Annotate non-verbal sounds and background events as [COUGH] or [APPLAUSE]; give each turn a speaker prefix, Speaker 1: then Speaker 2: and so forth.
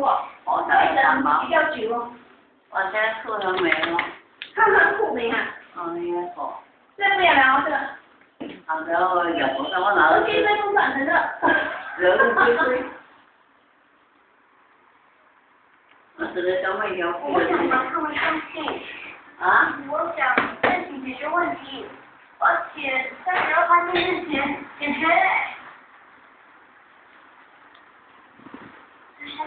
Speaker 1: 我
Speaker 2: 这个
Speaker 1: 才三毛
Speaker 2: 比，较久哦，
Speaker 1: 我现在裤都没了，
Speaker 2: 看看酷没啊？
Speaker 1: 嗯，应该好。
Speaker 2: 这不要聊 [LAUGHS] [LAUGHS] 这个，
Speaker 1: 好的，我有我跟我老
Speaker 2: 我现
Speaker 1: 师
Speaker 2: 在用软的这。
Speaker 1: 热热推推。我这个小妹条裤
Speaker 3: 我想马上上线，
Speaker 1: 啊，
Speaker 3: 我想申请解决问题，而且在十二八天之前